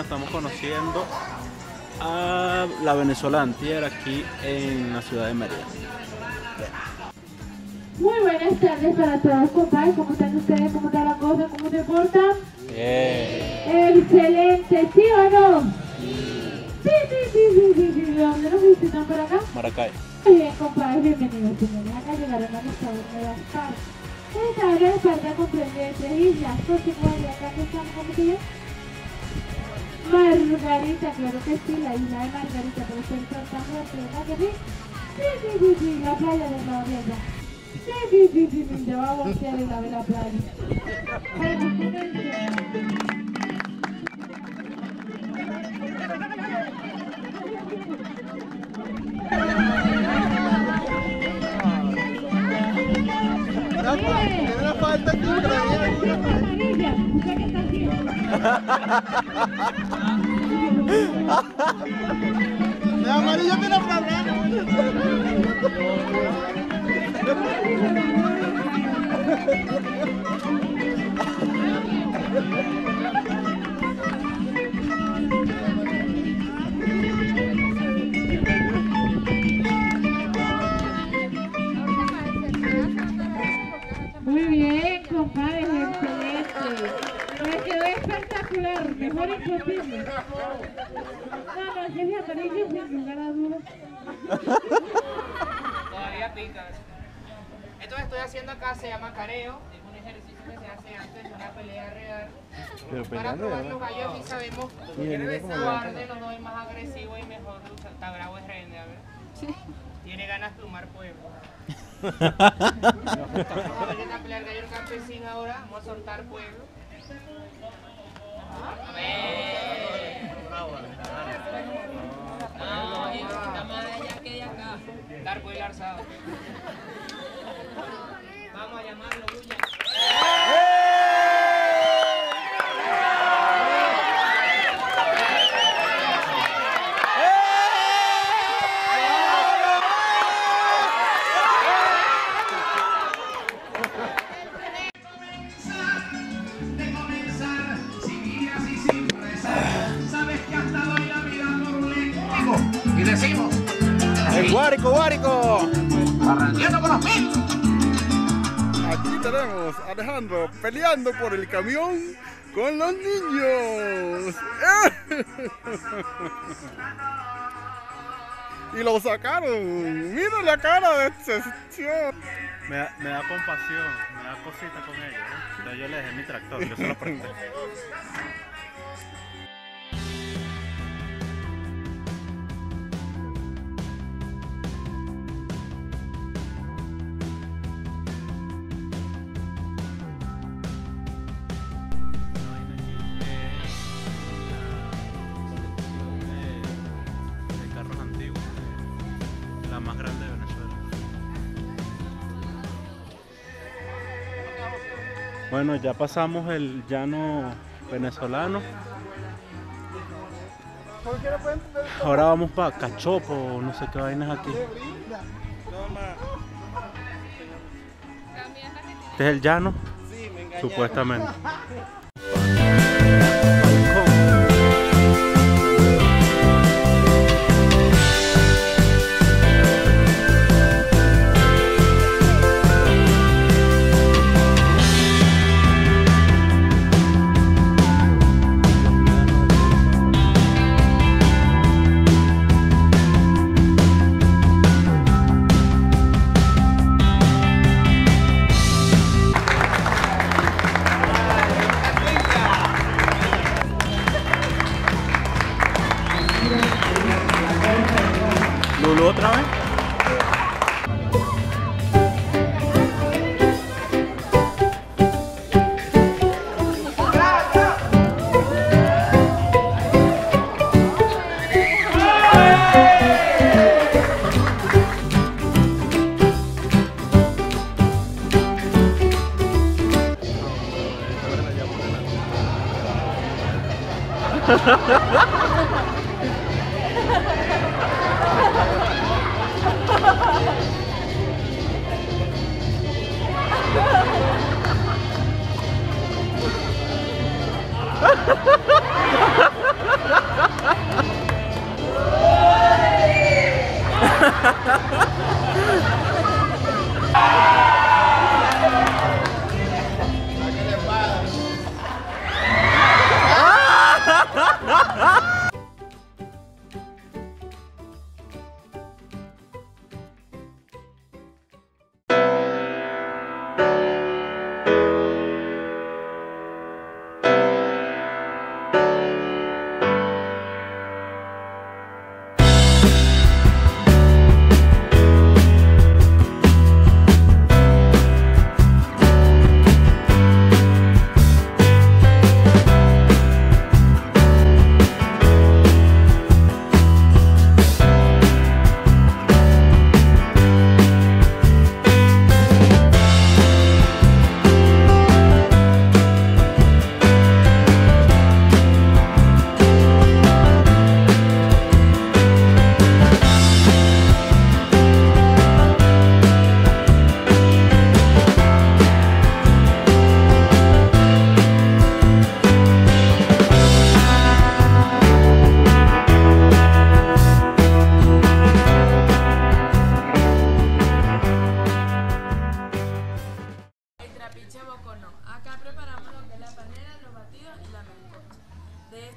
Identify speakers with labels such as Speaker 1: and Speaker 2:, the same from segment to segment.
Speaker 1: Estamos conociendo a la Venezuela Antier aquí en la ciudad de Mérida.
Speaker 2: Muy buenas tardes para todos, compadres. ¿Cómo están ustedes? ¿Cómo está la cosa? ¿Cómo se portan? Excelente, ¿sí o no? Sí, sí, sí, sí, sí, sí. ¿De dónde nos visitan por acá?
Speaker 1: Maracay.
Speaker 2: Muy bien, compadres, bienvenidos, señores. Acá llegaron a nuestra nueva parte. Esta área de parte comprende tres islas, Portugal y acá que están, ¿cómo se llama? Margarita, claro que sí, la isla de Margarita, pero ser tan fuerte, ¿verdad que sí? Sí, sí, sí, sí, la playa de la Orienta. Sí, sí, sí, sí, sí, a la la playa. Falta que ¿Usted qué está haciendo?
Speaker 3: De amarillo tiene problema.
Speaker 4: Todavía pica. Esto que estoy haciendo acá se llama careo. Es un ejercicio que se hace antes de una pelea real.
Speaker 1: Pero
Speaker 4: Para probar los gallos y sabemos cuál de los dos es más agresivo y mejor lucha. Está bravo es rende, a ver. Tiene ganas de plumar pueblo. Vamos a ver esta pelea del gallo campesino ahora. Vamos a soltar pueblo. A ver. Dar pueblo alzado. Vamos a llamarlo, Bulla.
Speaker 5: decimos,
Speaker 3: ¡El guárico, guárico!
Speaker 5: arranqueando con los mil.
Speaker 3: Aquí tenemos a Alejandro peleando por el camión con los niños. Y lo sacaron. Mira la cara de excepción.
Speaker 1: Me da, me da compasión, me da cosita con ellos. ¿eh? Entonces yo le dejé mi tractor, yo se lo presté. Bueno, ya pasamos el llano venezolano. Ahora vamos para Cachopo, no sé qué vainas aquí. Este es el llano, supuestamente.
Speaker 2: Ha ha ha!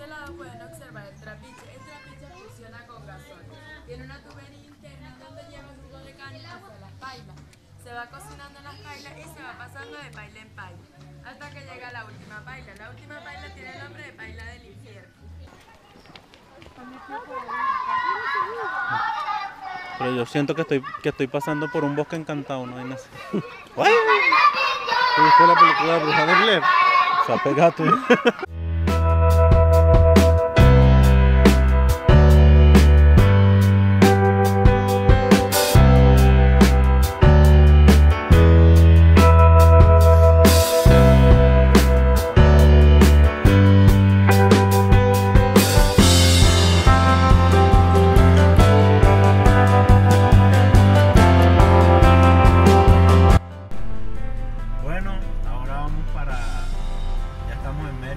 Speaker 2: Este lado pueden observar el trapiche. El trapiche funciona con gasol. Tiene una tubería interna donde lleva el jugo de caña hacia las pailas. Se va cocinando en las pailas y se va pasando de paila en paila. Hasta que llega la última paila. La última paila tiene el nombre de paila del infierno.
Speaker 1: Pero yo siento que estoy, que estoy pasando por un bosque encantado, no hay nada. ¡Ay!
Speaker 3: ¿Te gustó la película de Bruja de Blair?
Speaker 1: Se ha pegado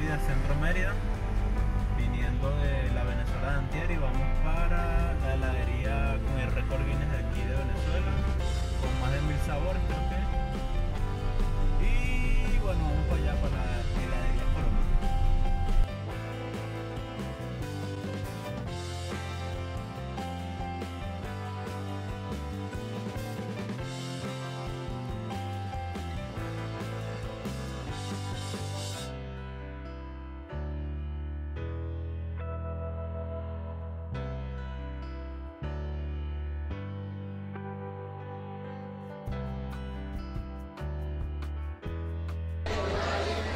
Speaker 1: Mérida, centro Mérida, viniendo de la Venezuela de Antier y vamos para la heladería con el récord Guinness de aquí de Venezuela, con más de mil sabores, creo que. Y bueno, vamos para allá, para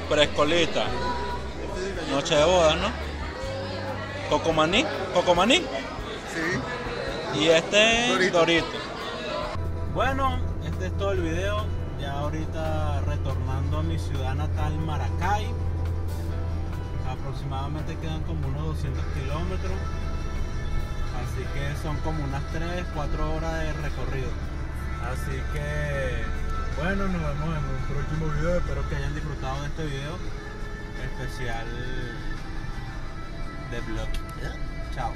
Speaker 1: Frescolita. Noche de bodas, ¿no? Cocomaní, Cocomaní.
Speaker 3: Sí.
Speaker 1: Y este
Speaker 3: Dorito.
Speaker 1: Dorito. Bueno, este es todo el video. Ya ahorita retornando a mi ciudad natal, Maracay. Aproximadamente quedan como unos 200 kilómetros. Así que son como unas 3, 4 horas de recorrido. Así que, bueno, nos vemos en un próximo video. Espero que hayan disfrutado de este video especial de vlog. Chao.